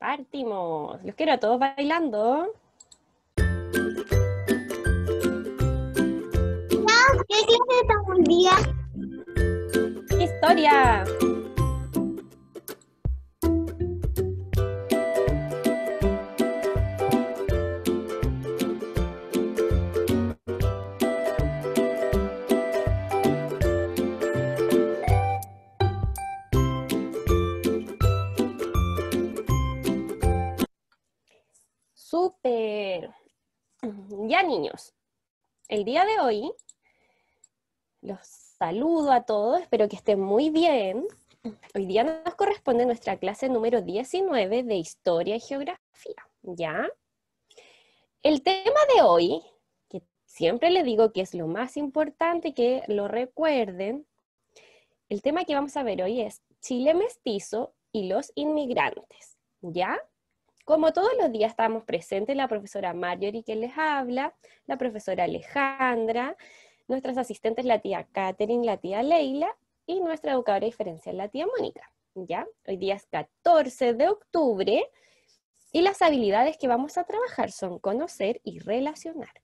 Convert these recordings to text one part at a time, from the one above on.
Partimos. Los quiero a todos bailando. ¿Qué clase un día? Historia. El día de hoy los saludo a todos, espero que estén muy bien. Hoy día nos corresponde nuestra clase número 19 de Historia y Geografía, ¿ya? El tema de hoy, que siempre les digo que es lo más importante que lo recuerden, el tema que vamos a ver hoy es Chile mestizo y los inmigrantes, ¿ya? Como todos los días estamos presentes la profesora Marjorie que les habla, la profesora Alejandra, nuestras asistentes la tía Katherine, la tía Leila y nuestra educadora diferencial la tía Mónica. ¿Ya? Hoy día es 14 de octubre y las habilidades que vamos a trabajar son conocer y relacionar.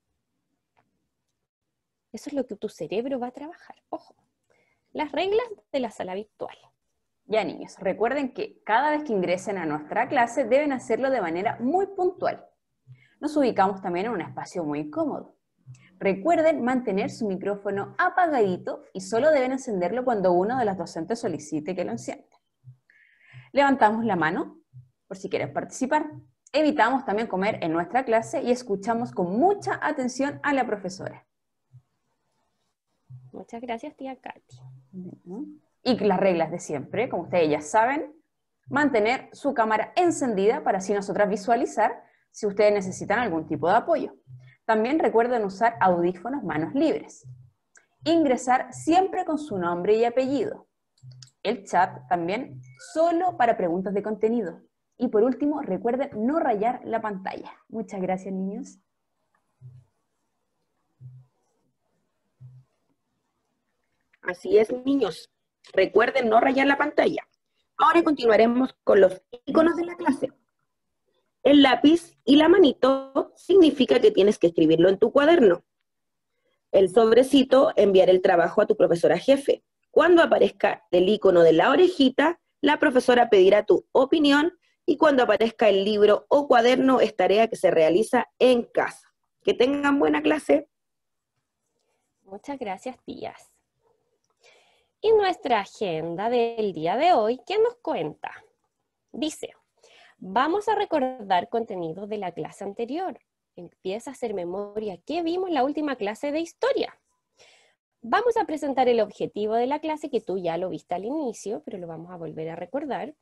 Eso es lo que tu cerebro va a trabajar. Ojo. Las reglas de la sala virtual. Ya niños, recuerden que cada vez que ingresen a nuestra clase deben hacerlo de manera muy puntual. Nos ubicamos también en un espacio muy cómodo. Recuerden mantener su micrófono apagadito y solo deben encenderlo cuando uno de las docentes solicite que lo encienda. Levantamos la mano por si quieren participar. Evitamos también comer en nuestra clase y escuchamos con mucha atención a la profesora. Muchas gracias, tía Katy. Y las reglas de siempre, como ustedes ya saben, mantener su cámara encendida para así nosotras visualizar si ustedes necesitan algún tipo de apoyo. También recuerden usar audífonos manos libres. Ingresar siempre con su nombre y apellido. El chat también solo para preguntas de contenido. Y por último, recuerden no rayar la pantalla. Muchas gracias, niños. Así es, niños. Recuerden no rayar la pantalla. Ahora continuaremos con los iconos de la clase. El lápiz y la manito significa que tienes que escribirlo en tu cuaderno. El sobrecito, enviar el trabajo a tu profesora jefe. Cuando aparezca el icono de la orejita, la profesora pedirá tu opinión y cuando aparezca el libro o cuaderno es tarea que se realiza en casa. Que tengan buena clase. Muchas gracias, tías. Y nuestra agenda del día de hoy, ¿qué nos cuenta? Dice, vamos a recordar contenido de la clase anterior. Empieza a hacer memoria. ¿Qué vimos la última clase de historia? Vamos a presentar el objetivo de la clase, que tú ya lo viste al inicio, pero lo vamos a volver a recordar.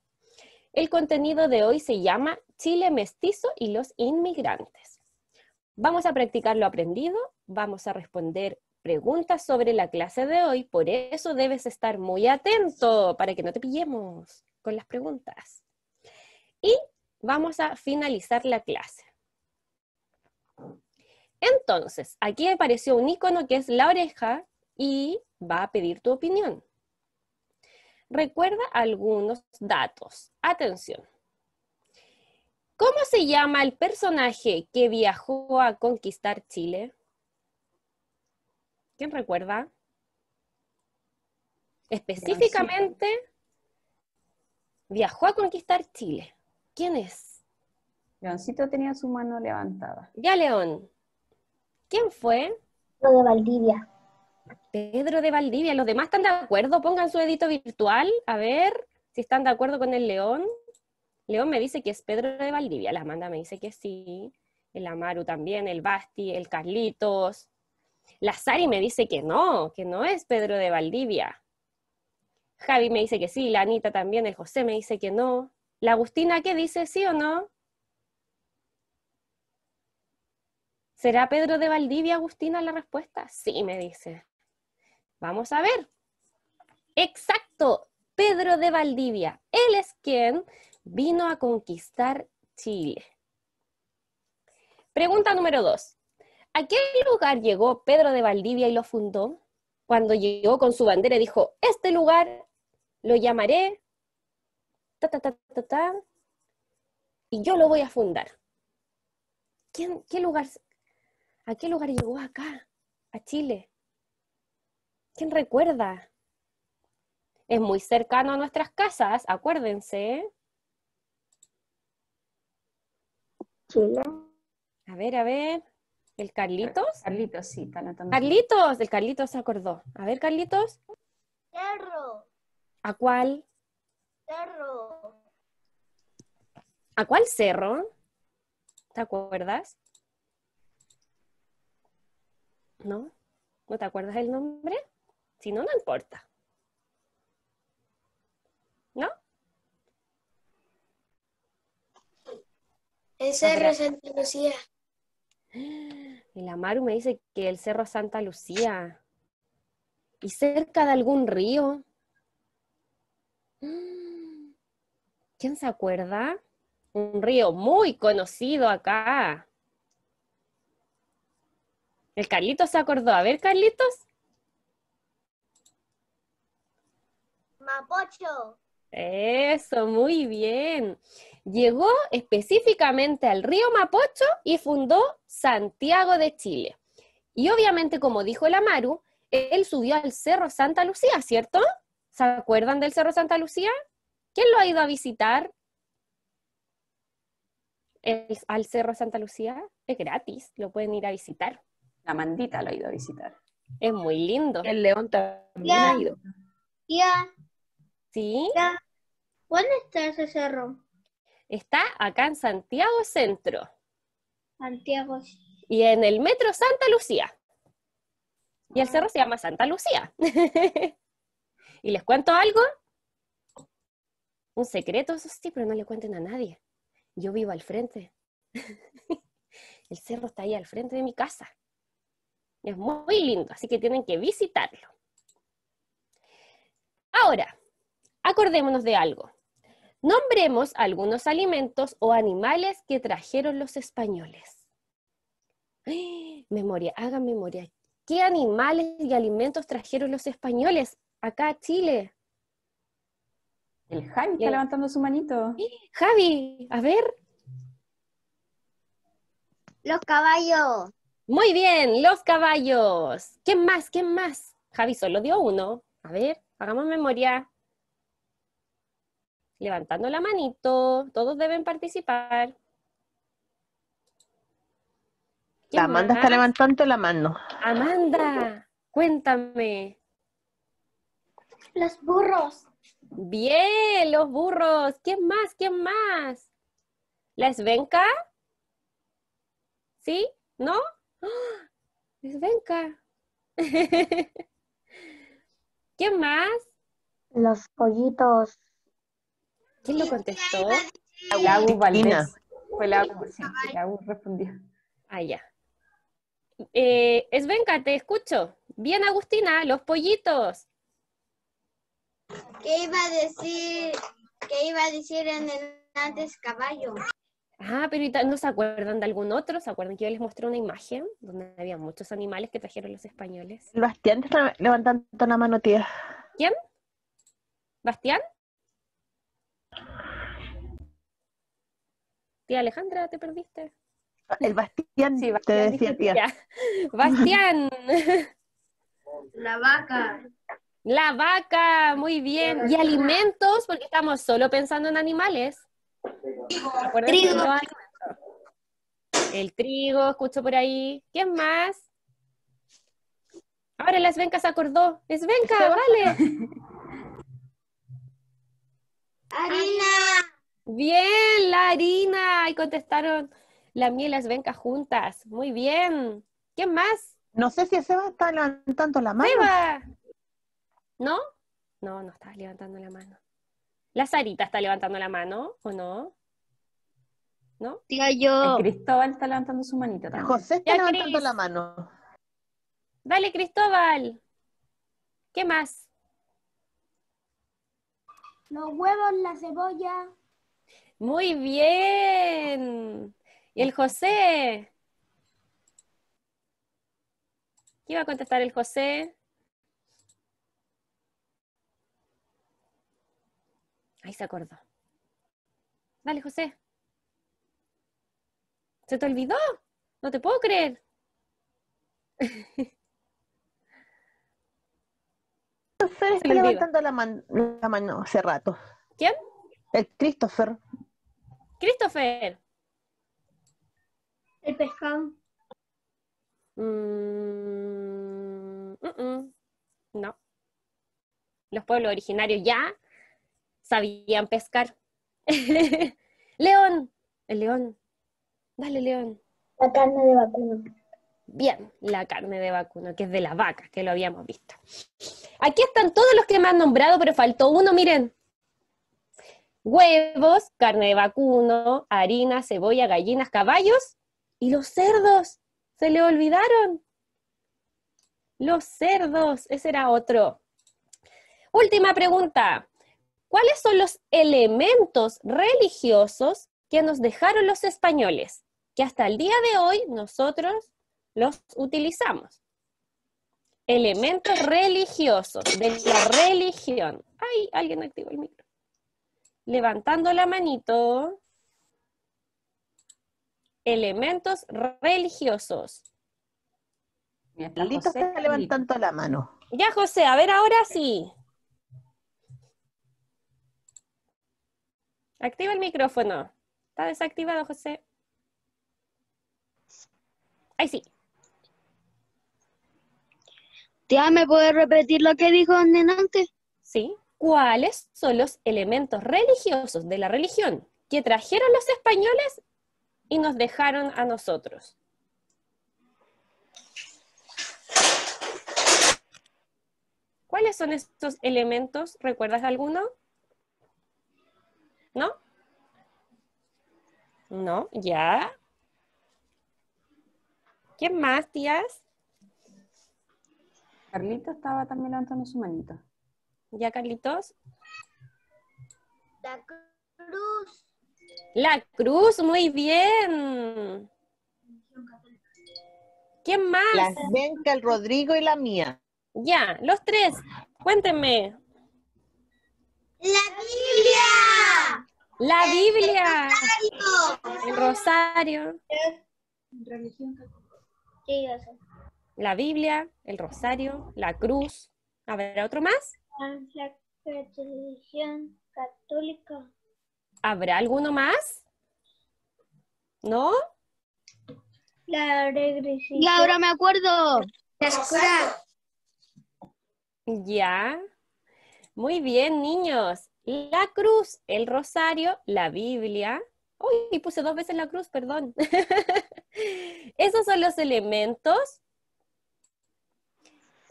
El contenido de hoy se llama Chile mestizo y los inmigrantes. Vamos a practicar lo aprendido, vamos a responder preguntas sobre la clase de hoy, por eso debes estar muy atento para que no te pillemos con las preguntas. Y vamos a finalizar la clase. Entonces, aquí apareció un icono que es la oreja y va a pedir tu opinión. Recuerda algunos datos. Atención. ¿Cómo se llama el personaje que viajó a conquistar Chile? ¿Quién recuerda? Específicamente, viajó a conquistar Chile. ¿Quién es? Leoncito tenía su mano levantada. Ya, León. ¿Quién fue? Pedro de Valdivia. Pedro de Valdivia. ¿Los demás están de acuerdo? Pongan su edito virtual. A ver si están de acuerdo con el León. León me dice que es Pedro de Valdivia. La Amanda me dice que sí. El Amaru también. El Basti, el Carlitos. La Sari me dice que no, que no es Pedro de Valdivia. Javi me dice que sí, la Anita también, el José me dice que no. La Agustina, ¿qué dice? ¿Sí o no? ¿Será Pedro de Valdivia, Agustina, la respuesta? Sí, me dice. Vamos a ver. Exacto, Pedro de Valdivia. Él es quien vino a conquistar Chile. Pregunta número dos. ¿A qué lugar llegó Pedro de Valdivia y lo fundó? Cuando llegó con su bandera y dijo, este lugar lo llamaré, ta, ta, ta, ta, ta, y yo lo voy a fundar. ¿Quién, qué lugar, ¿A qué lugar llegó acá? A Chile. ¿Quién recuerda? Es muy cercano a nuestras casas, acuérdense. Chile. A ver, a ver. ¿El Carlitos? Carlitos, sí, está anotando. Carlitos, el Carlitos se acordó. A ver, Carlitos, Cerro. ¿a cuál? Cerro. ¿A cuál cerro? ¿Te acuerdas? ¿No? ¿No te acuerdas el nombre? Si no, no importa. ¿No? El Cerro Santa Lucía. La Maru me dice que el Cerro Santa Lucía. ¿Y cerca de algún río? ¿Quién se acuerda? Un río muy conocido acá. El Carlitos se acordó. A ver, Carlitos. Mapocho. Eso, muy bien. Llegó específicamente al río Mapocho y fundó Santiago de Chile. Y obviamente, como dijo el Amaru, él subió al Cerro Santa Lucía, ¿cierto? ¿Se acuerdan del Cerro Santa Lucía? ¿Quién lo ha ido a visitar? El- al Cerro Santa Lucía es gratis, lo pueden ir a visitar. La mandita lo ha ido a visitar. Es muy lindo. El león también Ya. ha ido. Tía, ¿Sí? ¿Dónde está ese cerro? Está acá en Santiago Centro Santiago. y en el metro Santa Lucía. Y el cerro se llama Santa Lucía. y les cuento algo. Un secreto, eso sí, pero no le cuenten a nadie. Yo vivo al frente. el cerro está ahí al frente de mi casa. Es muy lindo, así que tienen que visitarlo. Ahora, acordémonos de algo. Nombremos algunos alimentos o animales que trajeron los españoles. Memoria, hagan memoria. ¿Qué animales y alimentos trajeron los españoles acá a Chile? El Jaime está levantando su manito. Javi, a ver. Los caballos. Muy bien, los caballos. ¿Quién más? ¿Quién más? Javi solo dio uno. A ver, hagamos memoria. Levantando la manito. Todos deben participar. ¿Quién La Amanda está levantando la mano. Amanda, cuéntame. Los burros. Bien, los burros. ¿Quién más? ¿Quién más? ¿La esvenca? ¿Sí? ¿No? ¡Ah! Esvenca. ¿Quién más? Los pollitos. ¿Quién lo contestó? La U Cristina. Valdés. Fue la U, sí, la U respondió. Ah, ya. Eh, Esvenca, te escucho. Bien, Agustina, los pollitos. ¿Qué iba a decir? ¿Qué iba a decir en el antes caballo? Ah, pero ¿y ta- ¿no se acuerdan de algún otro? ¿Se acuerdan que yo les mostré una imagen donde había muchos animales que trajeron los españoles? El Bastián está levantando la mano, tía. ¿Quién? ¿Bastián? Tía Alejandra, ¿te perdiste? El Bastián, Sí, te Bastián decía, tía. Bastián, La vaca. la vaca, muy bien. ¿Y alimentos? Porque estamos solo pensando en animales. Trigo. El trigo, escucho por ahí. ¿Quién más? Ahora la Esvenca se acordó. Esvenca, vale. Harina. Bien, la harina. Y contestaron la miel y la Esvenca juntas. Muy bien. ¿Quién más? No sé si Seba está levantando la mano. Seba. ¿No? No, no está levantando la mano. ¿La Sarita está levantando la mano o no? ¿No? Tía El yo. Cristóbal está levantando su manito también. José está Ya, levantando la mano. Dale, Cristóbal. ¿Qué más? Los huevos, la cebolla. Muy bien. ¿Y el José? ¿Qué iba a contestar el José? Ahí se acordó. Dale, José. ¿Se te olvidó? No te puedo creer. Christopher está olvida. levantando la, man- la mano hace rato. ¿Quién? El Christopher. Christopher. El pescado. Mm, mm, mm. No. Los pueblos originarios ya sabían pescar. León. El león. Dale, león. La carne de vacuno. Bien, la carne de vacuno, que es de la vaca, que lo habíamos visto. Aquí están todos los que me han nombrado, pero faltó uno, miren. Huevos, carne de vacuno, harina, cebolla, gallinas, caballos y los cerdos. Se le olvidaron. Los cerdos, ese era otro. Última pregunta. ¿Cuáles son los elementos religiosos que nos dejaron los españoles? Que hasta el día de hoy nosotros los utilizamos. Elementos religiosos de la religión. Ay, alguien activó el micro. Levantando la manito. Elementos religiosos. Carlito está levantando la mano. Ya, José, a ver ahora sí. Activa el micrófono. Está desactivado, José. Ahí sí. Tía, ¿me puede repetir lo que dijo antes? ¿Sí? ¿Cuáles son los elementos religiosos de la religión que trajeron los españoles y nos dejaron a nosotros? ¿Cuáles son estos elementos? ¿Recuerdas alguno? ¿No? ¿No? ¿Ya? ¿Quién más, tías? Carlito estaba también levantando su manito. ¿Ya, Carlitos? La cruz. La cruz, muy bien. ¿Quién más? La Benca, el Rodrigo y la mía. Ya, los tres. Cuéntenme. La Biblia. La Biblia. El rosario. Sí, yo sé. La Biblia, el rosario, la cruz. Ver, ¿otro más? La religión católica. ¿Habrá alguno más? ¿No? La regresión. Y ahora me acuerdo. La escuela. Ya. Muy bien, niños. La cruz, el rosario, la Biblia. Uy, puse dos veces la cruz, perdón. Esos son los elementos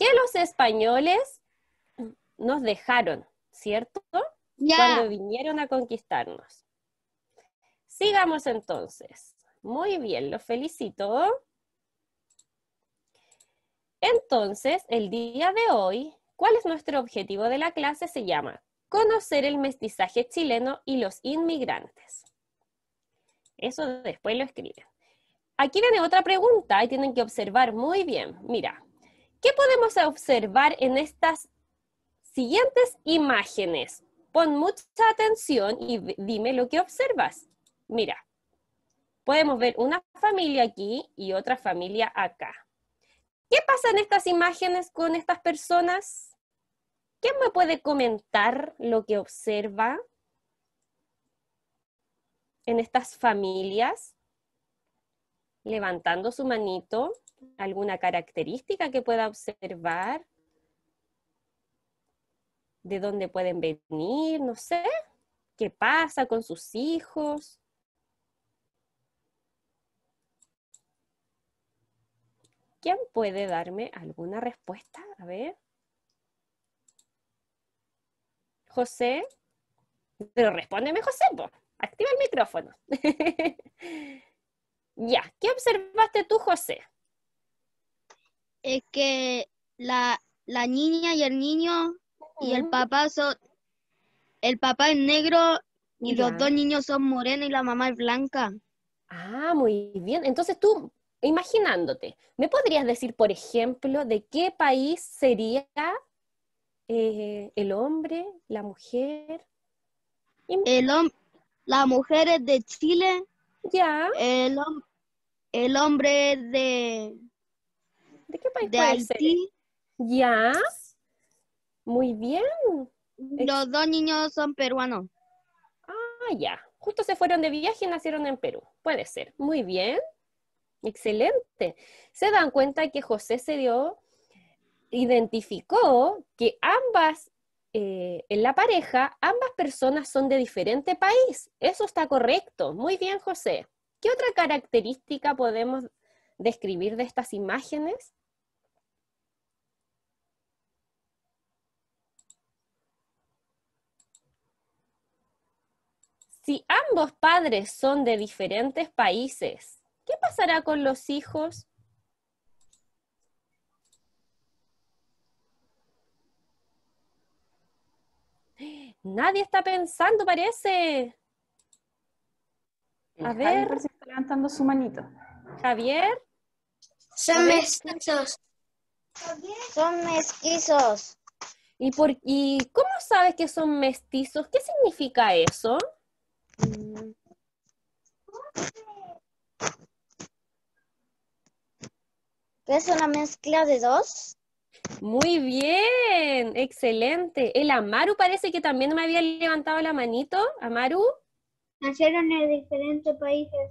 que los españoles nos dejaron, ¿cierto? Ya. Cuando vinieron a conquistarnos. Sigamos entonces. Muy bien, los felicito. Entonces, el día de hoy, ¿cuál es nuestro objetivo de la clase? Se llama conocer el mestizaje chileno y los inmigrantes. Eso después lo escriben. Aquí viene otra pregunta y tienen que observar muy bien. Mira, ¿qué podemos observar en estas siguientes imágenes? Pon mucha atención y dime lo que observas. Mira, podemos ver una familia aquí y otra familia acá. ¿Qué pasa en estas imágenes con estas personas? ¿Quién me puede comentar lo que observa en estas familias? Levantando su manito, alguna característica que pueda observar, de dónde pueden venir, no sé, qué pasa con sus hijos. ¿Quién puede darme alguna respuesta? A ver. José. Pero respóndeme, José, po. activa el micrófono. ya, ¿qué observaste tú, José? Es que la, la niña y el niño y el papá son. El papá es negro y Ya. los dos niños son morenos y la mamá es blanca. Ah, muy bien. Entonces tú, imaginándote, ¿me podrías decir, por ejemplo, de qué país sería eh, el hombre, la mujer? El hom- la mujer es de Chile, Ya, el, el hombre de, ¿De qué país de puede ser? Haití. Ya. Muy bien. Los dos niños son peruanos. Ah, ya. Justo se fueron de viaje y nacieron en Perú. Puede ser. Muy bien. Excelente. Se dan cuenta que José se dio, identificó que ambas, eh, en la pareja, ambas personas son de diferente país. Eso está correcto. Muy bien, José. ¿Qué otra característica podemos describir de estas imágenes? Si ambos padres son de diferentes países, ¿qué pasará con los hijos? Nadie está pensando, parece. El A Javi ver. parece que está levantando su manito. Javier, Son mestizos. Son mestizos. ¿y, por, ¿y cómo sabes que son mestizos? ¿Qué significa eso? ¿Qué es una mezcla de dos? Muy bien, excelente. El Amaru parece que también me había levantado la manito. Amaru, Nacieron en diferentes países.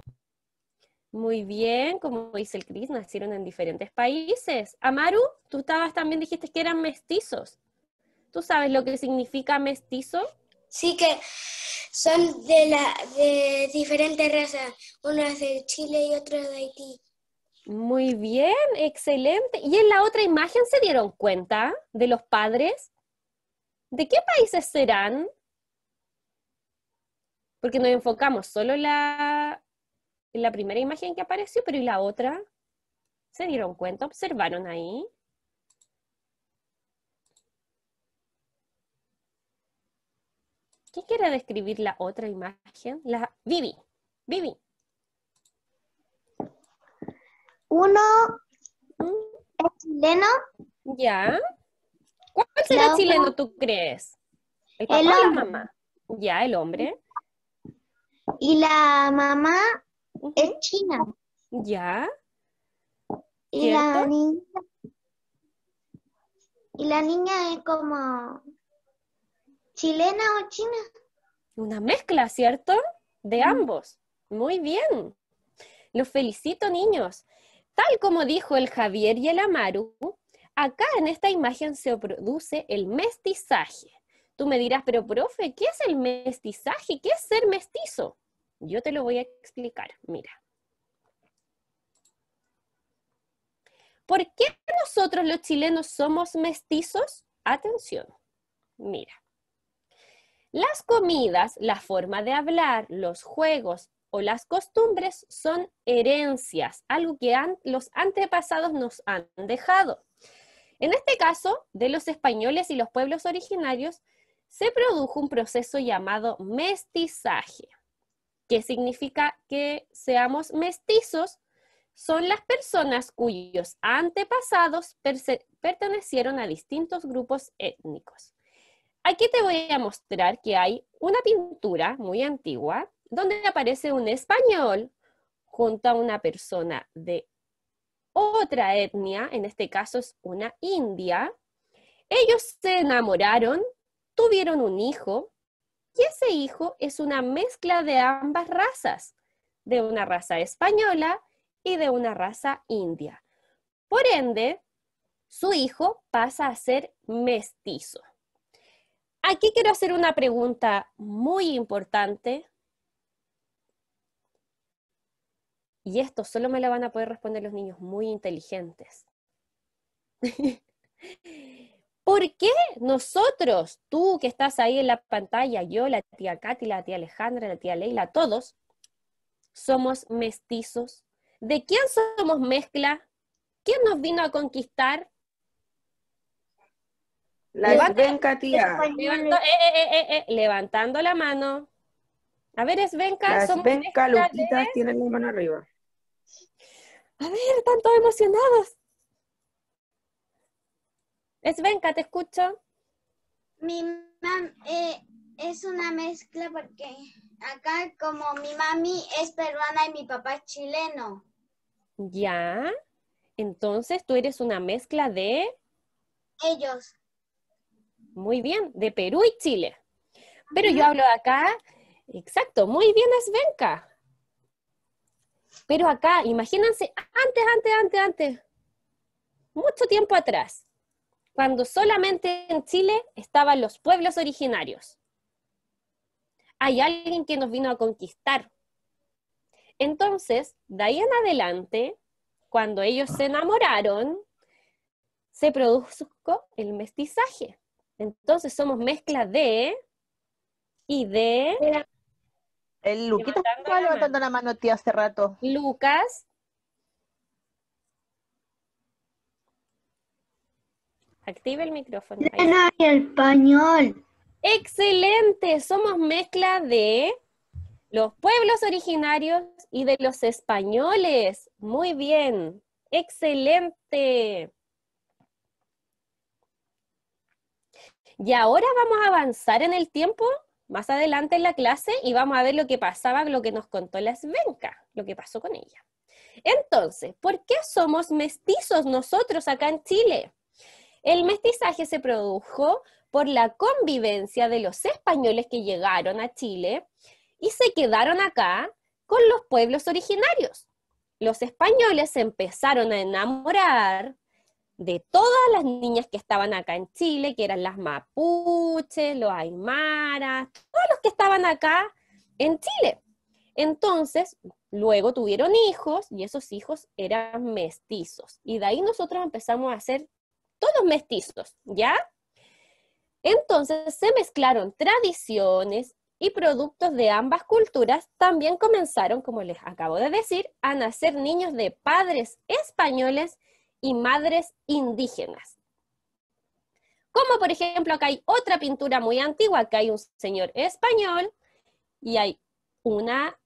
muy bien, como dice el Cris, nacieron en diferentes países. Amaru, tú estabas también dijiste que eran mestizos. ¿Tú sabes lo que significa mestizo? Sí que son de la de diferentes razas. Uno es de Chile y otro es de Haití. Muy bien, excelente. ¿Y en la otra imagen se dieron cuenta de los padres? ¿De qué países serán? Porque nos enfocamos solo en la, la primera imagen que apareció, pero ¿y la otra? ¿Se dieron cuenta? ¿Observaron ahí? ¿Qué quiere describir la otra imagen? La Vivi. Vivi. Uno ¿Mm? es chileno, ¿Ya? ¿Cuál será La chileno, tú crees? ¿El papá El o la hombre. mamá? Ya, el hombre. y la mamá es china. Ya, Y la niña y la niña es como chilena o china. una mezcla, ¿cierto? De ambos. Muy bien. Los felicito, niños. Tal como dijo el Javier y el Amaru, acá en esta imagen se produce el mestizaje. Tú me dirás, pero profe, ¿qué es el mestizaje? ¿Qué es ser mestizo? Yo te lo voy a explicar. Mira. ¿Por qué nosotros los chilenos somos mestizos? Atención. Mira. Las comidas, la forma de hablar, los juegos o las costumbres son herencias, algo que los antepasados nos han dejado. En este caso, de los españoles y los pueblos originarios, se produjo un proceso llamado mestizaje, que significa que seamos mestizos, son las personas cuyos antepasados pertenecieron a distintos grupos étnicos. Aquí te voy a mostrar que hay una pintura muy antigua donde aparece un español junto a una persona de otra etnia, en este caso es una india. Ellos se enamoraron, tuvieron un hijo y ese hijo es una mezcla de ambas razas, de una raza española y de una raza india. Por ende, su hijo pasa a ser mestizo. Aquí quiero hacer una pregunta muy importante. Y esto solo me la van a poder responder los niños muy inteligentes. ¿Por qué nosotros, tú que estás ahí en la pantalla, yo, la tía Katy, la tía Alejandra, la tía Leila, todos, somos mestizos? ¿De quién somos mezcla? ¿Quién nos vino a conquistar? La Svenka, tía. Eh, eh, eh, levantando la mano. A ver, Svenka, Las somos Svenka mezcla de- Luquitas tienen la mano arriba. A ver, están todos emocionados. Svenka, te escucho. Mi mam eh, es una mezcla porque acá como mi mami es peruana y mi papá es chileno. Ya. Entonces tú eres una mezcla de, Ellos. muy bien, de Perú y Chile. Pero yo hablo acá, exacto, muy bien Svenka. Pero acá, imagínense, antes, antes, antes, antes, mucho tiempo atrás, cuando solamente en Chile estaban los pueblos originarios. Hay alguien que nos vino a conquistar. Entonces, de ahí en adelante, cuando ellos se enamoraron, se produjo el mestizaje. Entonces somos mezcla de y de El Luquita estaba la levantando la mano, tía, hace rato. Lucas. Activa el micrófono. Y español. Excelente, somos mezcla de los pueblos originarios y de los españoles. Muy bien, excelente. Y ahora vamos a avanzar en el tiempo, más adelante en la clase, y vamos a ver lo que pasaba, lo que nos contó la Svenka, lo que pasó con ella. Entonces, ¿por qué somos mestizos nosotros acá en Chile? El mestizaje se produjo por la convivencia de los españoles que llegaron a Chile y se quedaron acá con los pueblos originarios. Los españoles empezaron a enamorar de todas las niñas que estaban acá en Chile, que eran las mapuches, los aymaras, todos los que estaban acá en Chile. Entonces, luego tuvieron hijos y esos hijos eran mestizos. Y de ahí nosotros empezamos a ser todos mestizos, ¿ya? Entonces se mezclaron tradiciones y productos de ambas culturas. También comenzaron, como les acabo de decir, a nacer niños de padres españoles y madres indígenas. Como por ejemplo, acá hay otra pintura muy antigua, acá hay un señor español y hay una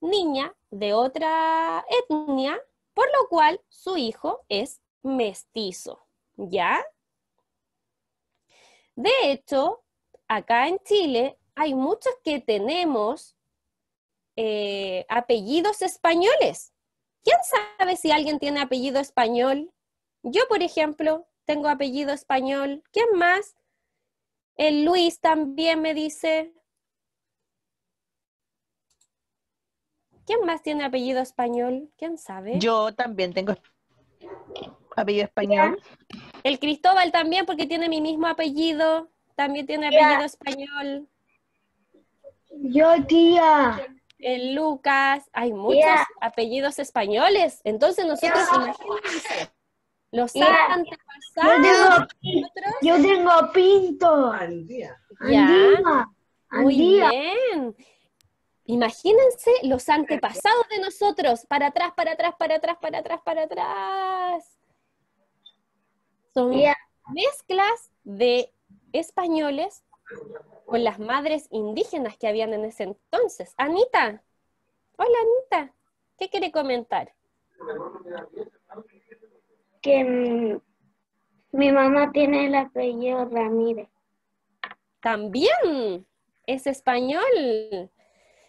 niña de otra etnia, por lo cual su hijo es mestizo, ¿ya? De hecho, acá en Chile hay muchos que tenemos eh, apellidos españoles. ¿Quién sabe si alguien tiene apellido español? Yo, por ejemplo, tengo apellido español. ¿Quién más? El Luis también me dice. ¿Quién más tiene apellido español? ¿Quién sabe? Yo también tengo apellido español. El Cristóbal también, porque tiene mi mismo apellido. También tiene apellido español. Yo, tía. El Lucas. Hay muchos apellidos españoles. Entonces nosotros, imagínense, los antepasados nosotros, Yo tengo pinto. muy Andía. bien. Imagínense los antepasados de nosotros, para atrás, para atrás, para atrás, para atrás, para atrás. Son mezclas de españoles con las madres indígenas que habían en ese entonces. Anita, hola Anita, ¿qué quiere comentar? Que mm, mi mamá tiene el apellido Ramírez. También es español.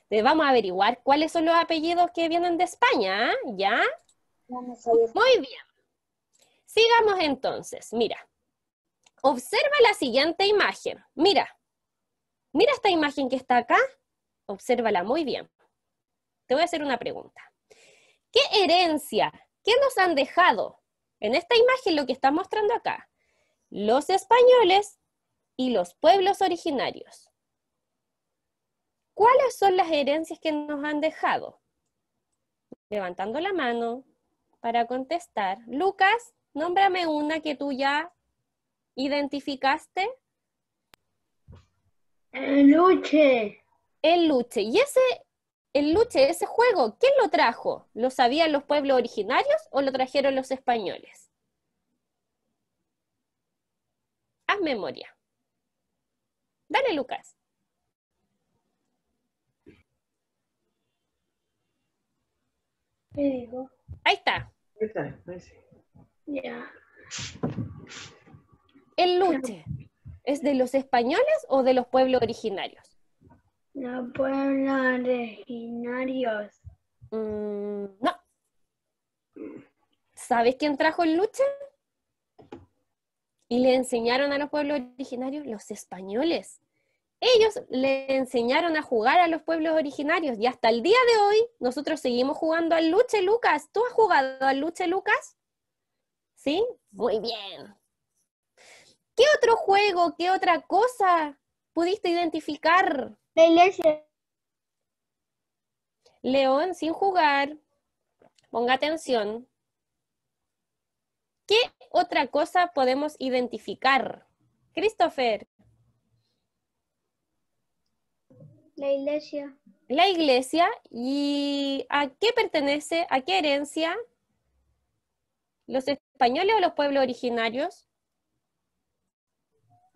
Eh, Vamos a averiguar cuáles son los apellidos que vienen de España, ¿ah? ¿ya? Muy bien. Sigamos entonces. Mira, observa la siguiente imagen. Mira, mira esta imagen que está acá. Obsérvala muy bien. Te voy a hacer una pregunta. ¿Qué herencia, qué nos han dejado en esta imagen lo que está mostrando acá? Los españoles y los pueblos originarios. ¿Cuáles son las herencias que nos han dejado? Levantando la mano para contestar. Lucas, nómbrame una que tú ya identificaste. Luche. El luche. ¿Y ese, el luche, ese juego, quién lo trajo? ¿Lo sabían los pueblos originarios o lo trajeron los españoles? Haz memoria. Dale, Lucas. ¿Qué digo? Ahí está. Ya. El luche. ¿Es de los españoles o de los pueblos originarios? Los pueblos originarios. Mm, no. ¿Sabes quién trajo el luche? Y le enseñaron a los pueblos originarios los españoles. Ellos le enseñaron a jugar a los pueblos originarios y hasta el día de hoy nosotros seguimos jugando al luche, Lucas. ¿Tú has jugado al luche, Lucas? ¿Sí? Muy bien. ¿Qué otro juego, qué otra cosa pudiste identificar? La iglesia. León, sin jugar, ponga atención. ¿Qué otra cosa podemos identificar? Christopher, La iglesia. la iglesia y ¿a qué pertenece? ¿A qué herencia? ¿Los españoles o los pueblos originarios?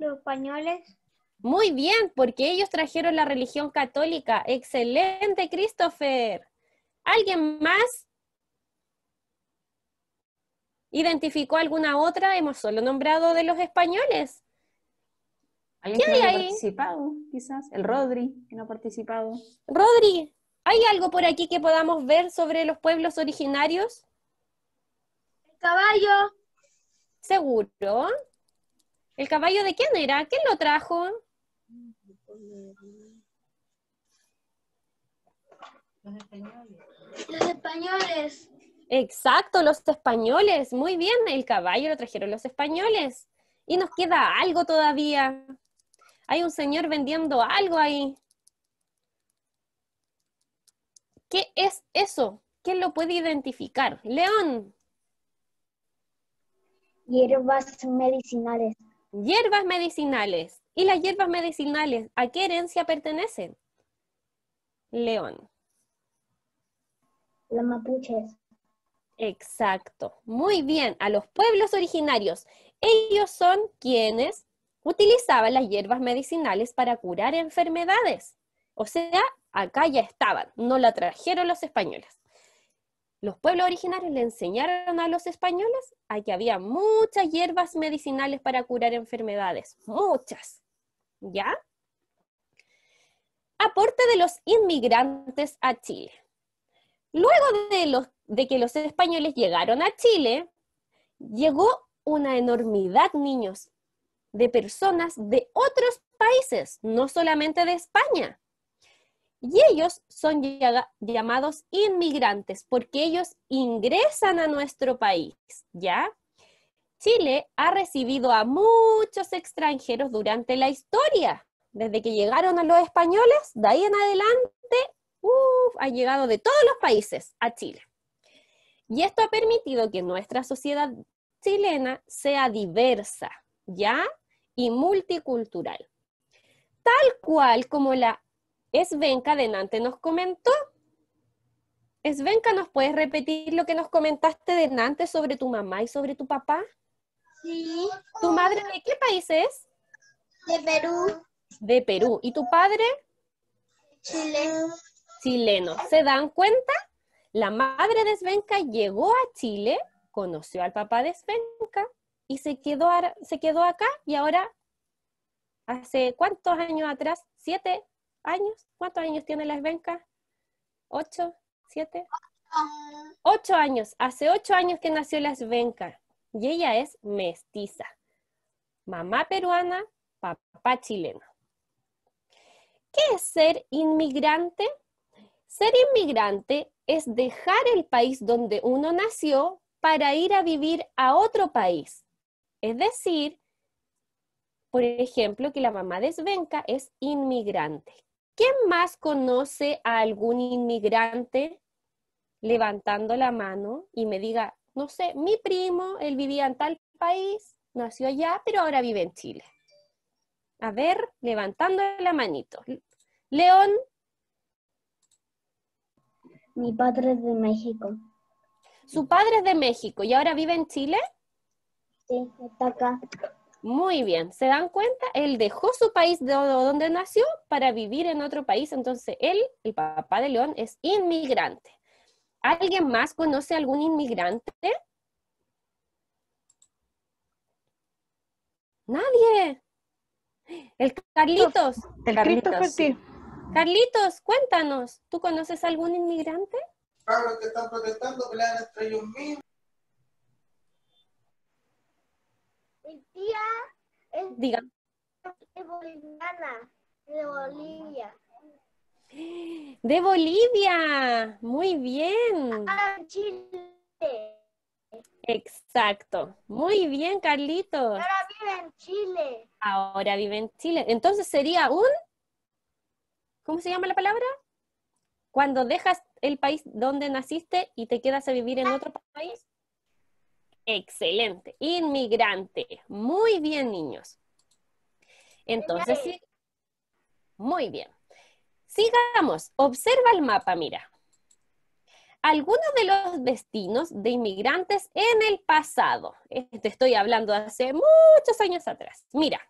Los españoles. Muy bien, porque ellos trajeron la religión católica. Excelente, Christopher. ¿Alguien más? ¿Identificó alguna otra? Hemos solo nombrado de los españoles. ¿Hay ¿Qué que no hay haya ahí? participado, quizás? El Rodri, que no ha participado. Rodri, ¿hay algo por aquí que podamos ver sobre los pueblos originarios? El caballo. Seguro. ¿El caballo de quién era? ¿Quién lo trajo? Los españoles. Exacto, los españoles. Muy bien, el caballo lo trajeron los españoles. Y nos queda algo todavía. Hay un señor vendiendo algo ahí. ¿Qué es eso? ¿Quién lo puede identificar? León, Hierbas medicinales. Hierbas medicinales. ¿Y las hierbas medicinales a qué herencia pertenecen? León. Los mapuches. Exacto. Muy bien. A los pueblos originarios. Ellos son quienes utilizaban las hierbas medicinales para curar enfermedades. O sea, acá ya estaban, no la trajeron los españoles. Los pueblos originarios le enseñaron a los españoles a que había muchas hierbas medicinales para curar enfermedades. Muchas. ¿Ya? Aporte de los inmigrantes a Chile. Luego de, que los españoles llegaron a Chile, llegó una enormidad, niños, de personas de otros países, no solamente de España. Y ellos son llamados inmigrantes porque ellos ingresan a nuestro país, ¿ya? Chile ha recibido a muchos extranjeros durante la historia. Desde que llegaron a los españoles, de ahí en adelante, uf, ha llegado de todos los países a Chile. Y esto ha permitido que nuestra sociedad chilena sea diversa, ¿ya? Y multicultural. Tal cual como la Esbenca de Nante nos comentó. Esbenca, ¿nos puedes repetir lo que nos comentaste de Nante sobre tu mamá y sobre tu papá? Sí. ¿Tu madre de qué país es? De Perú. De Perú. ¿Y tu padre? Chile. chileno. ¿Se dan cuenta? La madre de Svenka llegó a Chile, conoció al papá de Svenka y se quedó, se quedó acá y ahora, hace cuántos años atrás, siete años, ¿cuántos años tiene la Svenka? ¿Ocho? ¿Siete? Ocho años, hace ocho años que nació la Svenka y ella es mestiza. Mamá peruana, papá chileno. ¿Qué es ser inmigrante? Ser inmigrante es dejar el país donde uno nació para ir a vivir a otro país. Es decir, por ejemplo, que la mamá de Svenka es inmigrante. ¿Quién más conoce a algún inmigrante levantando la mano y me diga, no sé, mi primo, él vivía en tal país, nació allá, pero ahora vive en Chile? A ver, levantando la manito. León, Mi padre es de México. su padre es de México y ahora vive en Chile. Sí, está acá. Muy bien, ¿se dan cuenta? Él dejó su país de donde nació para vivir en otro país, entonces él, el papá de León, es inmigrante. ¿Alguien más conoce algún inmigrante? Nadie. El Carlitos. El Carlitos, Christopher sí. Carlitos, cuéntanos, ¿tú conoces algún inmigrante? que están protestando ellos mismos. Mi tía es Diga. boliviana, de Bolivia. De Bolivia. Muy bien. Ah, Chile. Exacto. Muy bien, Carlitos. Ahora vive en Chile. Ahora vive en Chile. Entonces sería un, ¿cómo se llama la palabra? Cuando dejas el país donde naciste y te quedas a vivir en otro país. Excelente. Inmigrante. Muy bien, niños. Entonces, sí. Muy bien. Sigamos. Observa el mapa, mira. Algunos de los destinos de inmigrantes en el pasado. Te estoy hablando de hace muchos años atrás. Mira,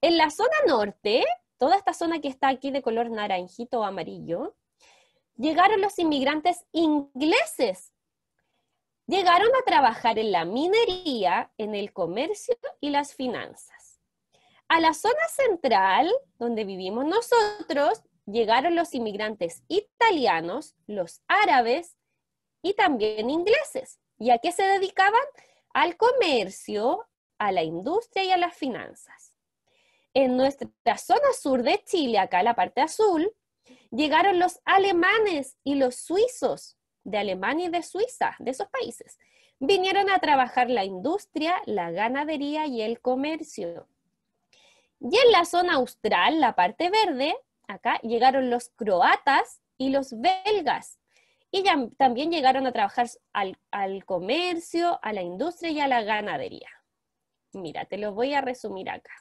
en la zona norte, toda esta zona que está aquí de color naranjito o amarillo, llegaron los inmigrantes ingleses. Llegaron a trabajar en la minería, en el comercio y las finanzas. A la zona central, donde vivimos nosotros, llegaron los inmigrantes italianos, los árabes y también ingleses. ¿Y a qué se dedicaban? Al comercio, a la industria y a las finanzas. En nuestra zona sur de Chile, acá la parte azul, llegaron los alemanes y los suizos de Alemania y de Suiza, de esos países. Vinieron a trabajar la industria, la ganadería y el comercio. Y en la zona austral, la parte verde, acá llegaron los croatas y los belgas. Y también llegaron a trabajar al, al, comercio, a la industria y a la ganadería. Mira, te lo voy a resumir acá.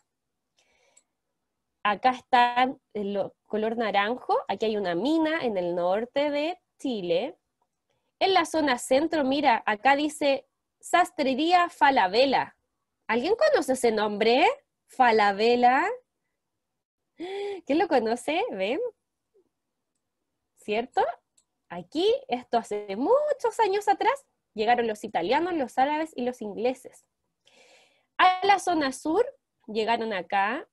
Acá está el color naranjo, aquí hay una mina en el norte de Chile. En la zona centro, mira, acá dice Sastrería Falabella. ¿Alguien conoce ese nombre? Falabella. ¿Quién lo conoce? ¿Ven? ¿Cierto? Aquí, esto hace muchos años atrás, llegaron los italianos, los árabes y los ingleses. A la zona sur llegaron acá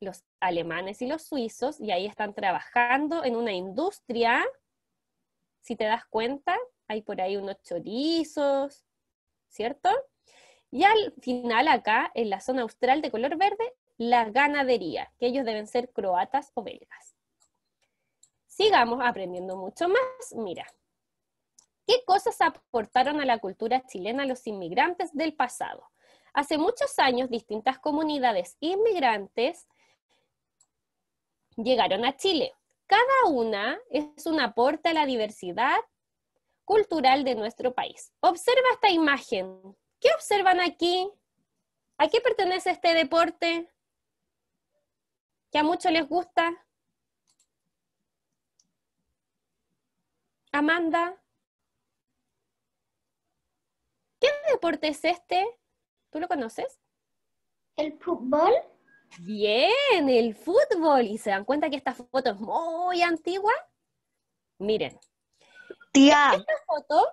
los alemanes y los suizos y ahí están trabajando en una industria. Si te das cuenta, hay por ahí unos chorizos, ¿cierto? Y al final acá, en la zona austral de color verde, la ganadería, que ellos deben ser croatas o belgas. Sigamos aprendiendo mucho más. Mira, ¿qué cosas aportaron a la cultura chilena los inmigrantes del pasado? Hace muchos años, distintas comunidades inmigrantes llegaron a Chile. Cada una es un aporte a la diversidad cultural de nuestro país. Observa esta imagen. ¿Qué observan aquí? ¿A qué pertenece este deporte? ¿Que a muchos les gusta? Amanda. ¿Qué deporte es este? ¿Tú lo conoces? ¿El fútbol? Bien, el fútbol. ¿Y se dan cuenta que esta foto es muy antigua? Miren. Tía. Esta foto,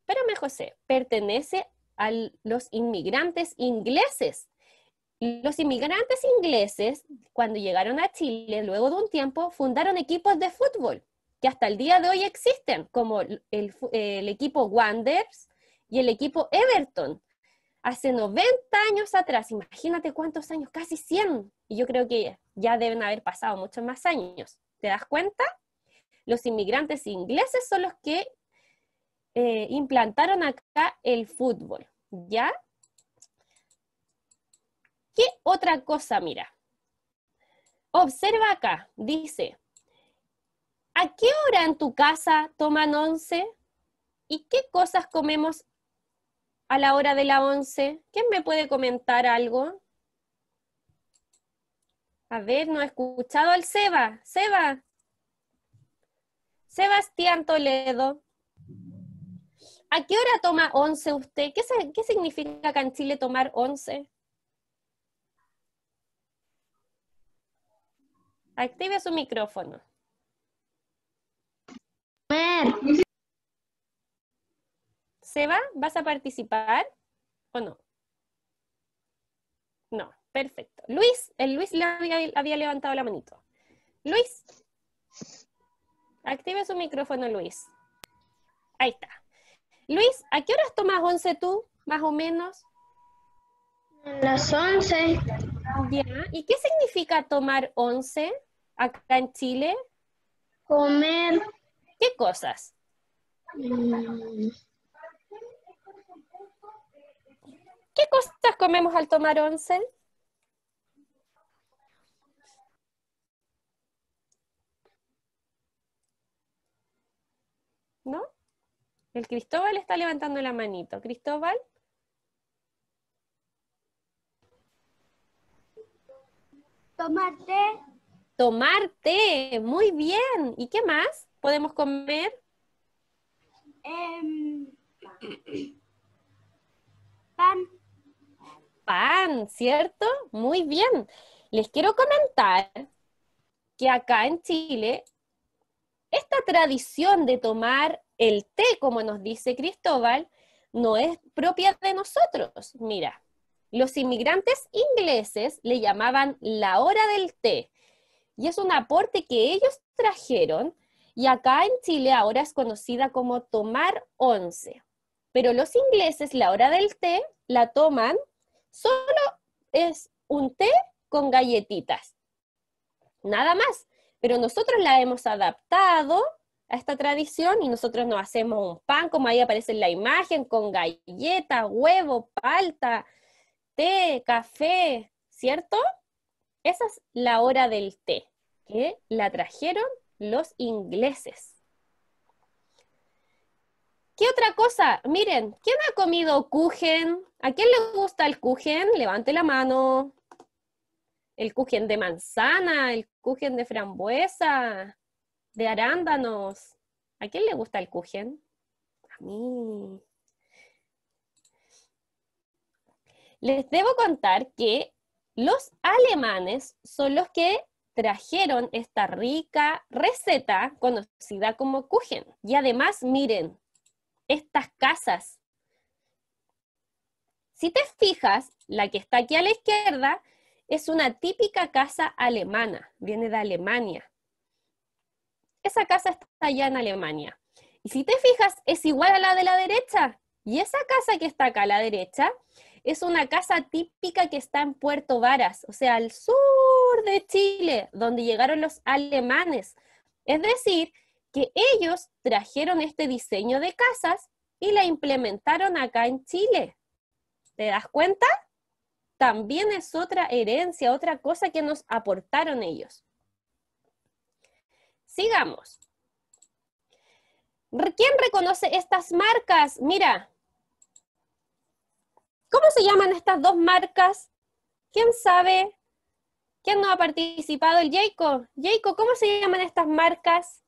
espérame José, pertenece a los inmigrantes ingleses. Los inmigrantes ingleses, cuando llegaron a Chile, luego de un tiempo, fundaron equipos de fútbol que hasta el día de hoy existen, como el, el equipo Wanderers y el equipo Everton. Hace 90 años atrás, imagínate cuántos años, casi 100. Y yo creo que ya deben haber pasado muchos más años. ¿Te das cuenta? Los inmigrantes ingleses son los que eh, implantaron acá el fútbol, ¿ya? ¿Qué otra cosa, mira? Observa acá, dice, ¿a qué hora en tu casa toman once? ¿Y qué cosas comemos a la hora de la once? ¿Quién me puede comentar algo? A ver, no he escuchado al Seba. Seba. Sebastián Toledo. ¿A qué hora toma once usted? ¿Qué, significa acá en Chile tomar once? Active su micrófono. Seba, ¿vas a participar o no? No, perfecto. Luis, el Luis le había, había levantado la manito. Luis, active su micrófono, Luis. Ahí está. Luis, ¿a qué horas tomas once tú, más o menos? Las 11. Ya. ¿Y qué significa tomar once acá en Chile? Comer. ¿Qué cosas? mm, ¿Qué cosas comemos al tomar once? ¿No? El Cristóbal está levantando la manito. Cristóbal, Tomar té. tomar té. Muy bien. ¿Y qué más podemos comer? em, pan. Pan, ¿cierto? Muy bien. Les quiero comentar que acá en Chile, esta tradición de tomar el té, como nos dice Cristóbal, no es propia de nosotros. Mira, los inmigrantes ingleses le llamaban la hora del té y es un aporte que ellos trajeron y acá en Chile ahora es conocida como tomar once. Pero los ingleses la hora del té la toman, solo es un té con galletitas. Nada más. Pero nosotros la hemos adaptado a esta tradición y nosotros nos hacemos un pan, como ahí aparece en la imagen, con galleta, huevo, palta, té, café, ¿cierto? Esa es la hora del té, que la trajeron los ingleses. ¿Qué otra cosa? Miren, ¿quién ha comido kuchen? ¿A quién le gusta el kuchen? Levante la mano. El kuchen de manzana, el kuchen de frambuesa, de arándanos. ¿A quién le gusta el kuchen? A mí. Les debo contar que los alemanes son los que trajeron esta rica receta conocida como kuchen. Y además, miren, estas casas. Si te fijas, la que está aquí a la izquierda es una típica casa alemana, viene de Alemania. Esa casa está allá en Alemania. Y si te fijas, es igual a la de la derecha. Y esa casa que está acá a la derecha es una casa típica que está en Puerto Varas, o sea, al sur de Chile, donde llegaron los alemanes. Es decir, que ellos trajeron este diseño de casas y la implementaron acá en Chile. ¿Te das cuenta? También es otra herencia, otra cosa que nos aportaron ellos. Sigamos. ¿Quién reconoce estas marcas? Mira. ¿Cómo se llaman estas dos marcas? ¿Quién sabe? ¿Quién no ha participado? El Jayco. Jayco, ¿cómo se llaman estas marcas?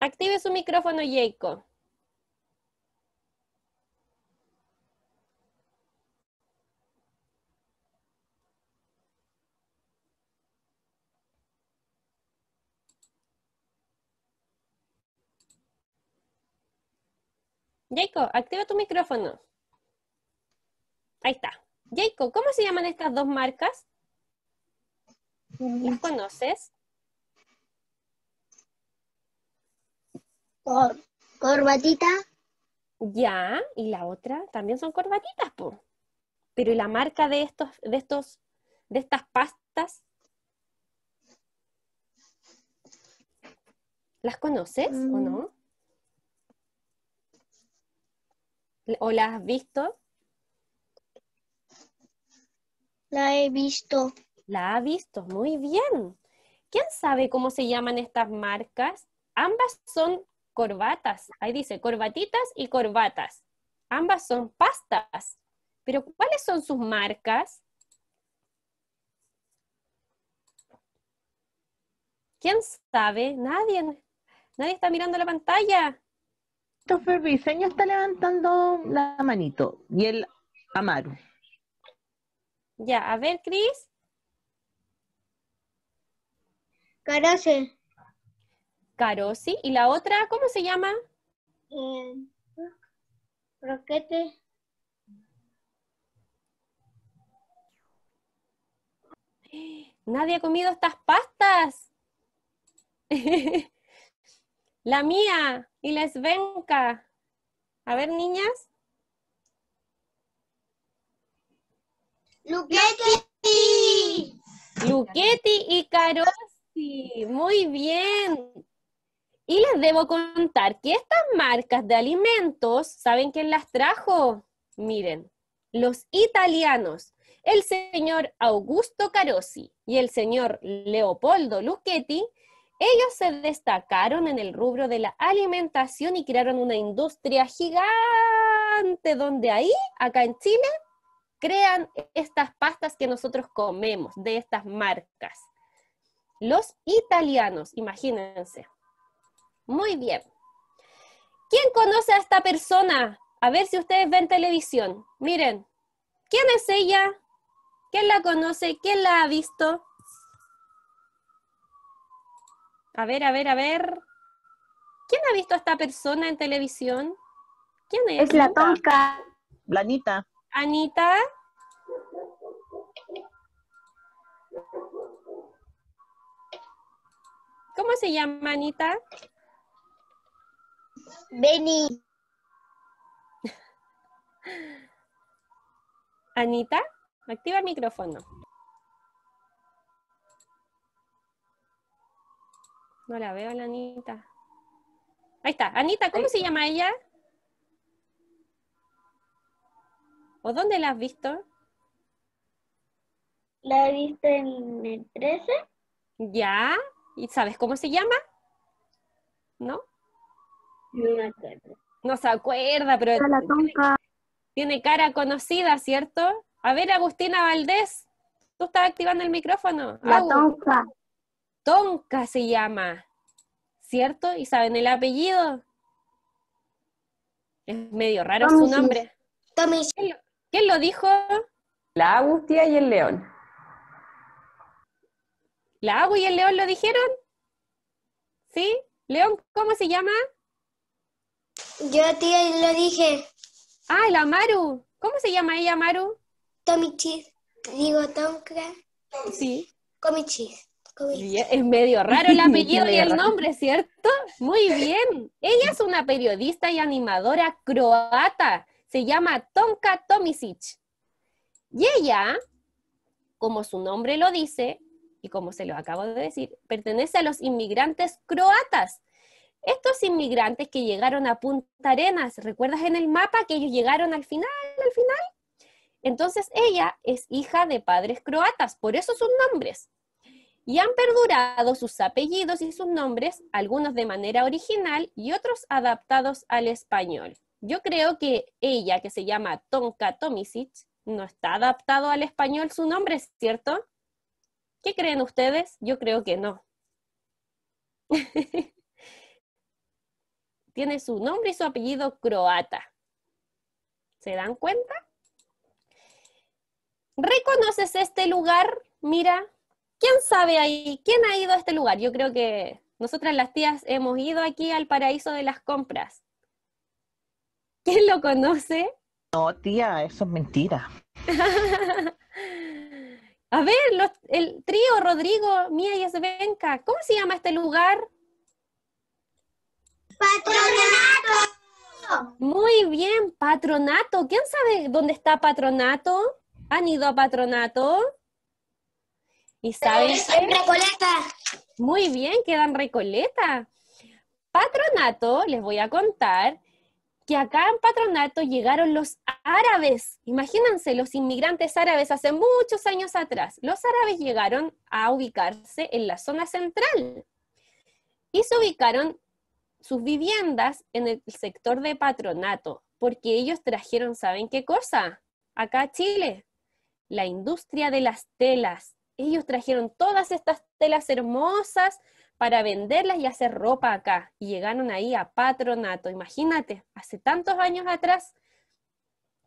Active su micrófono, Jayco. Jacob, activa tu micrófono. Ahí está. Jacob, ¿cómo se llaman estas dos marcas? ¿Las conoces? Cor- corbatita. Ya, y la otra también son corbatitas, po. Pero ¿y la marca de estos, de estos, de estas pastas? ¿Las conoces o Mm. no? ¿O las has visto? La he visto. La ha visto, muy bien. ¿Quién sabe cómo se llaman estas marcas? Ambas son corbatas. Ahí dice corbatitas y corbatas. Ambas son pastas. Pero ¿cuáles son sus marcas? ¿Quién sabe? Nadie. Nadie está mirando la pantalla. Christopher Briseño está levantando la manito. Y el Amaru. Ya, a ver, Cris. Carace. Carosi. ¿Y la otra, cómo se llama? Eh, roquete. Nadie ha comido estas pastas. la mía y la Svenka. A ver, niñas. Luquetti. Luchetti y Carosi. Muy bien. Y les debo contar que estas marcas de alimentos, ¿saben quién las trajo? Miren, los italianos, el señor Augusto Carosi y el señor Leopoldo Luchetti, ellos se destacaron en el rubro de la alimentación y crearon una industria gigante donde ahí, acá en Chile, crean estas pastas que nosotros comemos de estas marcas. Los italianos, imagínense. Muy bien. ¿Quién conoce a esta persona? A ver si ustedes ven televisión. Miren, ¿quién es ella? ¿Quién la conoce? ¿Quién la ha visto? A ver, a ver, a ver. ¿Quién ha visto a esta persona en televisión? ¿Quién es? Es la tonca. Blanita. Anita. ¿Cómo se llama Anita? Beni. Anita, activa el micrófono. No la veo, la Anita. Ahí está. Anita, ¿cómo se llama ella? ¿O dónde la has visto? La he visto en el 13. ¿Ya? ¿Y sabes cómo se llama? ¿No? No me acuerdo. No se acuerda, pero La tonca. tiene cara conocida, ¿cierto? A ver, Agustina Valdés, tú estás activando el micrófono. La Agu, tonca. Tonka se llama, ¿cierto? ¿Y saben el apellido? Es medio raro su nombre. Tommy, ¿Quién lo dijo? La Agustia y el León. ¿La Agu y el León lo dijeron? ¿Sí? León, ¿cómo se llama? Yo tía lo dije. Ah, la Maru. ¿Cómo se llama ella, Maru? Tommy Cheese. Digo Tonka. Sí. Comi Cheese. Es medio raro el apellido y el raro. nombre, ¿cierto? Muy bien. Ella es una periodista y animadora croata. Se llama Tonka Tomisic. Y ella, como su nombre lo dice, y como se lo acabo de decir, pertenece a los inmigrantes croatas. Estos inmigrantes que llegaron a Punta Arenas, ¿recuerdas en el mapa que ellos llegaron al final, al final? Entonces ella es hija de padres croatas, por eso sus nombres y han perdurado sus apellidos y sus nombres, algunos de manera original y otros adaptados al español. Yo creo que ella, que se llama Tonka Tomisic, no está adaptado al español su nombre, ¿cierto? ¿Qué creen ustedes? Yo creo que no. Tiene su nombre y su apellido croata. ¿Se dan cuenta? ¿Reconoces este lugar? Mira, ¿Quién sabe ahí? ¿Quién ha ido a este lugar? Yo creo que nosotras las tías hemos ido aquí al paraíso de las compras. ¿Quién lo conoce? No, tía, eso es mentira. A ver, los- el trío Rodrigo, Mía y Esbenca, ¿cómo se llama este lugar? Patronato. Muy bien, Patronato. ¿Quién sabe dónde está Patronato? ¿Han ido a Patronato? ¿Y saben qué? Recoleta. Muy bien, quedan Recoleta. Patronato, les voy a contar que acá en Patronato llegaron los árabes. Imagínense, los inmigrantes árabes hace muchos años atrás. Los árabes llegaron a ubicarse en la zona central y se ubicaron sus viviendas en el sector de Patronato, porque ellos trajeron, ¿saben qué cosa? Acá Chile, la industria de las telas. Ellos trajeron todas estas telas hermosas para venderlas y hacer ropa acá. Y llegaron ahí a Patronato. Imagínate, hace tantos años atrás,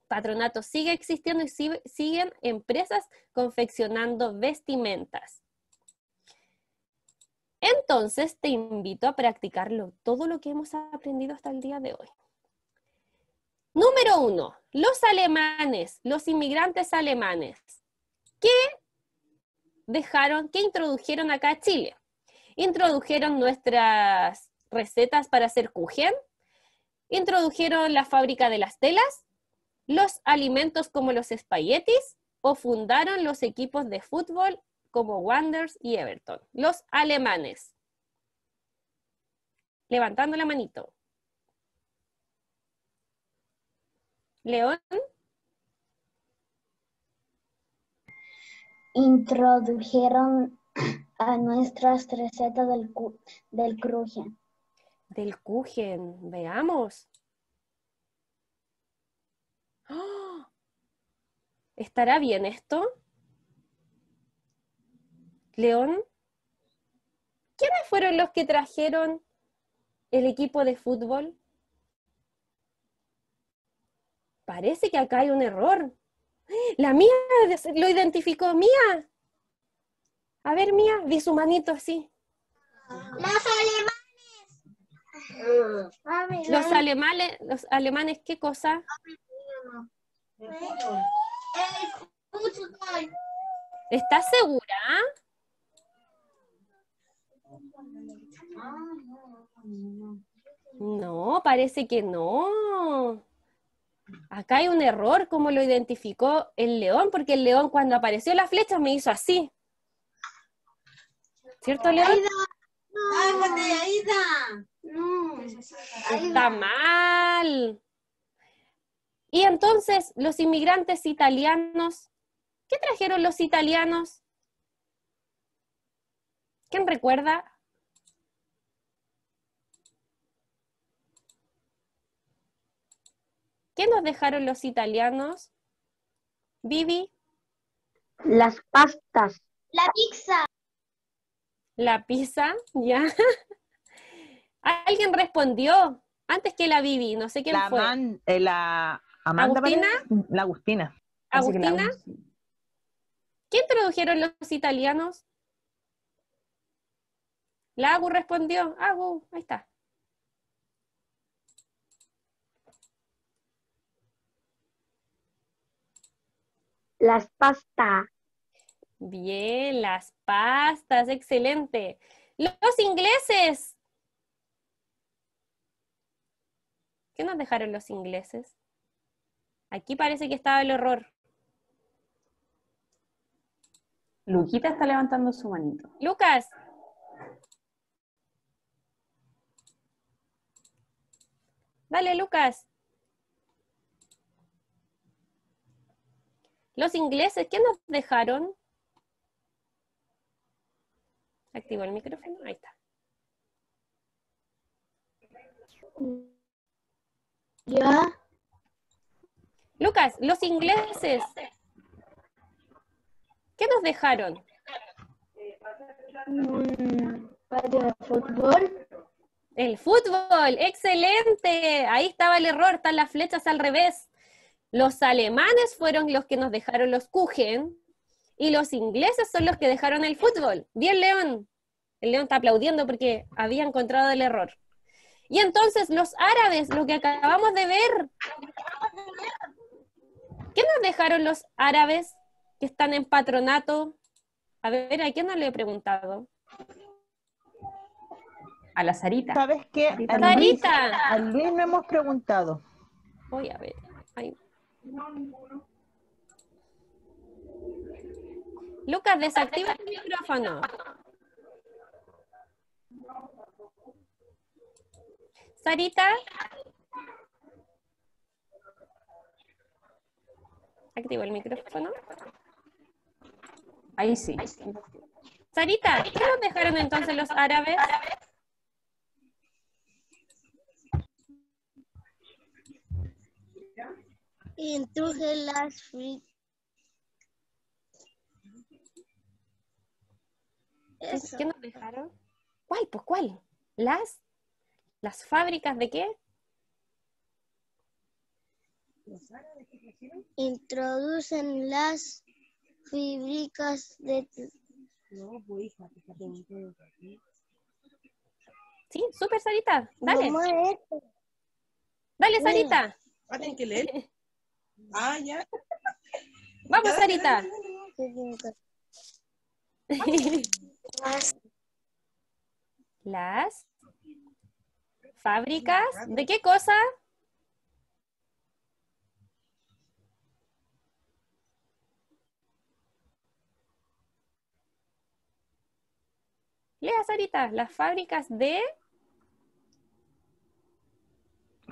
Patronato sigue existiendo y sigue- siguen empresas confeccionando vestimentas. Entonces te invito a practicarlo, todo lo que hemos aprendido hasta el día de hoy. Número uno, los alemanes, los inmigrantes alemanes. ¿Qué dejaron, qué introdujeron acá a Chile? Introdujeron nuestras recetas para hacer kuchen, introdujeron la fábrica de las telas, los alimentos como los espaguetis, o fundaron los equipos de fútbol como Wanderers y Everton? Los alemanes. Levantando la manito. León, Introdujeron a nuestras recetas del, del Krugen. del Kuchen. Veamos. ¡Ah! ¿Estará bien esto? León, ¿quiénes fueron los que trajeron el equipo de fútbol? Parece que acá hay un error. La mía lo identificó, mía. A ver, mía, vi su manito así. Los alemanes. Los alemanes, los alemanes, ¿qué cosa? ¿Estás segura? No, parece que no. Acá hay un error, como lo identificó el león, porque el león cuando apareció la flecha me hizo así. ¿Cierto, león? ¡Bájate, Aida! No. Está mal. Y entonces, los inmigrantes italianos, ¿qué trajeron los italianos? ¿Quién recuerda? ¿Qué nos dejaron los italianos? Vivi, Las pastas. La pizza. la pizza, ¿ya? Alguien respondió antes que la Vivi, no sé quién La, fue. Man- eh, la Amanda ¿Agustina? parece. La Agustina. Que la ¿Agustina? ¿Qué introdujeron los italianos? La Agu respondió. Agu, ahí está. Las pastas. Bien, las pastas, excelente. Los ingleses. ¿Qué nos dejaron los ingleses? Aquí parece que estaba el error. Luquita está levantando su manito. Lucas. Dale, Lucas. Los ingleses, ¿qué nos dejaron? Activo el micrófono, ahí está. Ya. Lucas, los ingleses, ¿qué nos dejaron? Patio fútbol. El fútbol, excelente. Ahí estaba el error, están las flechas al revés. Los alemanes fueron los que nos dejaron los Kuchen y los ingleses son los que dejaron el fútbol. Bien, León. El León está aplaudiendo porque había encontrado el error. Y entonces los árabes, lo que acabamos de ver. ¿Qué nos dejaron los árabes que están en patronato? A ver, ¿a quién no le he preguntado? A la Sarita. ¿Sabes qué? A Luis, Sarita. a Luis no hemos preguntado. Voy a ver. Ay. Lucas, desactiva el micrófono. Sarita. Activo el micrófono. Ahí sí. Sarita, ¿qué nos dejaron entonces los árabes? Introduje las Eso. ¿Qué nos dejaron? ¿Cuál? Pues cuál? ¿Las? ¿Las fábricas de qué? Introducen las fábricas de Sí, súper Sarita. Dale, ¿Cómo es esto? dale Sarita. Ah, tienen que leer. Ah, ya. Vamos, Sarita. Las. Las fábricas. ¿De qué cosa? Lea, Sarita, las fábricas de...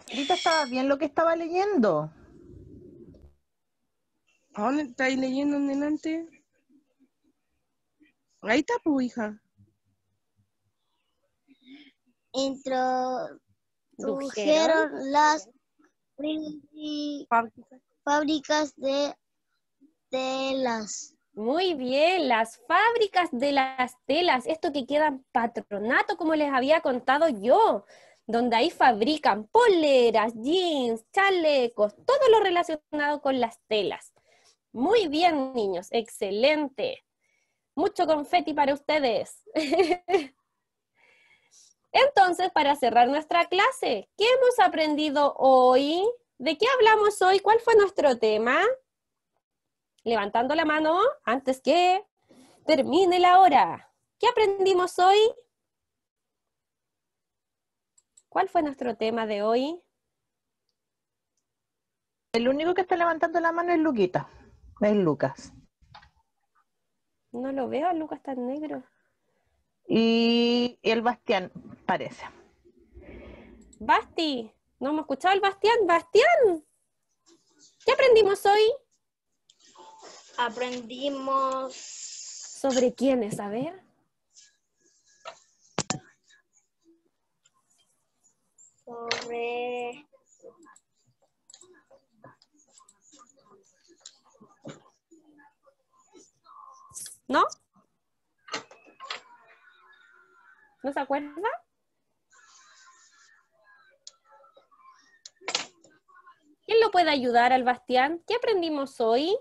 Sarita estaba bien lo que estaba leyendo. ¿A dónde estáis leyendo en delante? Ahí está, pues, hija. Introdujeron las fábricas de telas. Muy bien, las fábricas de las telas, esto que queda en patronato, como les había contado yo, donde ahí fabrican poleras, jeans, chalecos, todo lo relacionado con las telas. Muy bien, niños, excelente. Mucho confeti para ustedes. Entonces, para cerrar nuestra clase, ¿qué hemos aprendido hoy? ¿De qué hablamos hoy? ¿Cuál fue nuestro tema? Levantando la mano antes que termine la hora. ¿Qué aprendimos hoy? ¿Cuál fue nuestro tema de hoy? El único que está levantando la mano es Luquita. Es Lucas. No lo veo, Lucas está en negro. Y el Bastián, parece. Basti, ¿no hemos escuchado el Bastián? Bastián, ¿qué aprendimos hoy? Aprendimos ¿Sobre quiénes? A ver. sobre ¿No? ¿No se acuerda? ¿Quién lo puede ayudar al Bastián? ¿Qué aprendimos hoy?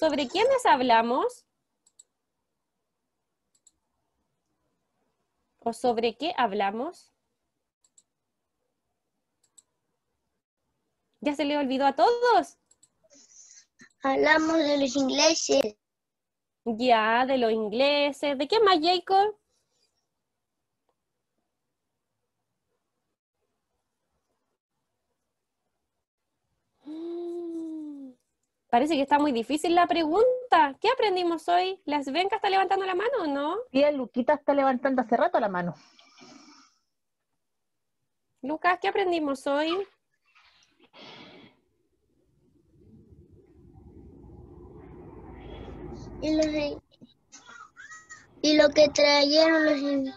¿Sobre quiénes hablamos? ¿O sobre qué hablamos? ¿Ya se le olvidó a todos? hablamos de los ingleses. Ya, de los ingleses. ¿De qué más, Jacob? Mm, Parece que está muy difícil la pregunta. ¿Qué aprendimos hoy? ¿Las Venca está levantando la mano o no? El Luquita está levantando hace rato la mano. Lucas, ¿qué aprendimos hoy? Y, los- y lo que trajeron los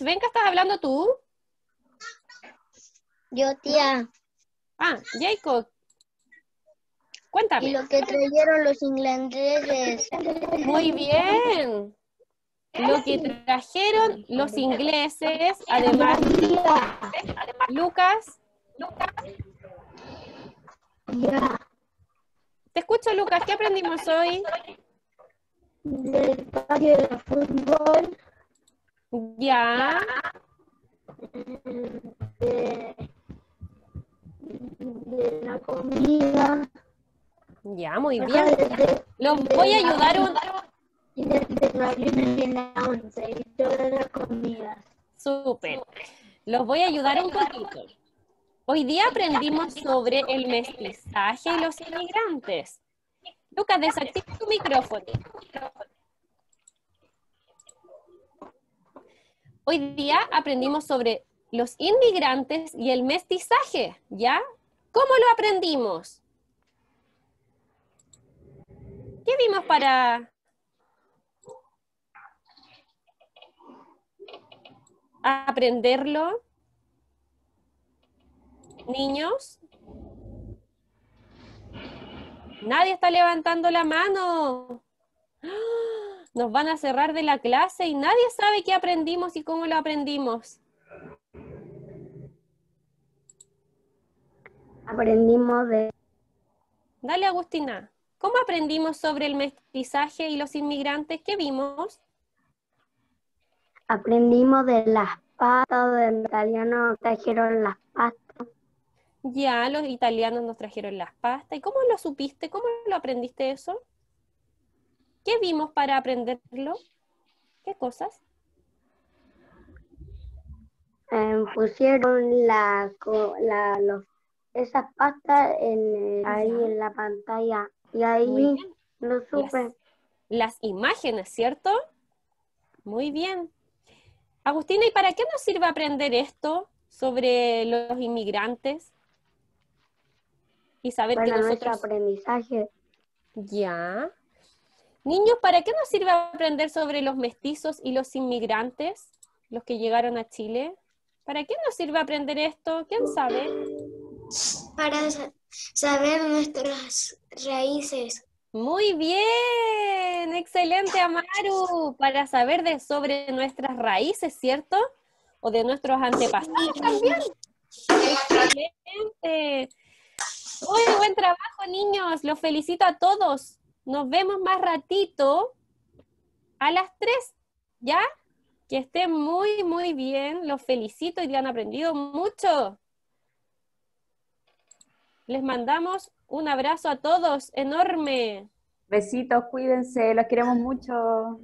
Venca, ¿estás hablando tú? yo tía Ah, Jacob. y Cuéntame. lo que trajeron los ingleses Muy bien. Lo que trajeron los ingleses, además, Lucas, te escucho Lucas, ¿qué aprendimos hoy? Del patio de fútbol, Ya, de, de la comida, ya, muy bien. de- Los voy a ayudar un... y la once y todas las comidas. Súper. Los voy a ayudar un poquito. Hoy día aprendimos sobre el mestizaje y los inmigrantes. Lucas, desactiva tu micrófono. Hoy día aprendimos sobre los inmigrantes y el mestizaje, ¿ya? ¿Cómo lo aprendimos? ¿Qué vimos para aprenderlo? Niños. Nadie está levantando la mano. ¡Ah! Nos van a cerrar de la clase y nadie sabe qué aprendimos y cómo lo aprendimos. Aprendimos de Dale, Agustina. ¿Cómo aprendimos sobre el mestizaje y los inmigrantes? ¿Qué vimos? aprendimos de las pastas, del italiano trajeron las. Ya, los italianos nos trajeron las pastas. ¿Y cómo lo supiste? ¿Cómo lo aprendiste eso? ¿Qué vimos para aprenderlo? ¿Qué cosas? Em, pusieron la, co- la- los, esas pastas en, eh, ahí en la pantalla Y ahí no supe. Las imágenes, ¿cierto? Muy bien. Agustina, ¿y para qué nos sirve aprender esto sobre los inmigrantes? Y saber Para que nuestro aprendizaje. Ya. Niños, ¿para qué nos sirve aprender sobre los mestizos y los inmigrantes, los que llegaron a Chile? ¿Para qué nos sirve aprender esto? ¿Quién sabe? Para sa- saber nuestras raíces. Muy bien, excelente Amaru, para saber de, sobre nuestras raíces, ¿cierto? O de nuestros antepasados también. Excelente. Muy buen trabajo, niños. Los felicito a todos. Nos vemos más ratito a las 3, ¿ya? Que estén muy, muy bien. Los felicito y han aprendido mucho. Les mandamos un abrazo a todos, enorme. Besitos, cuídense, los queremos mucho.